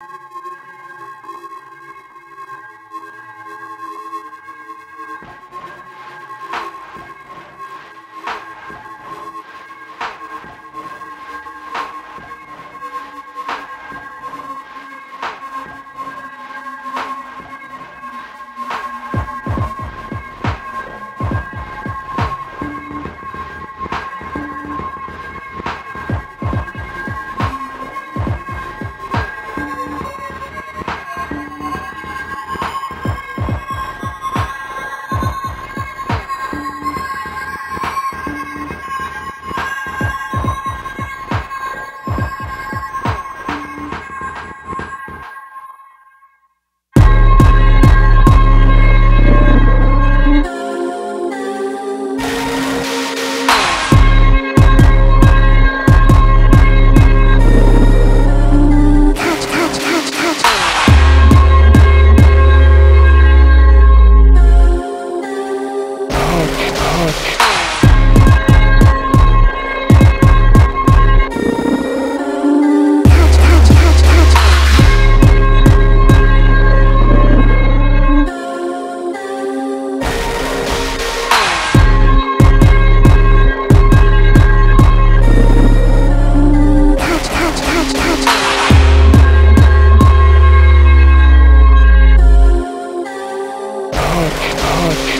you fuck. Fuck.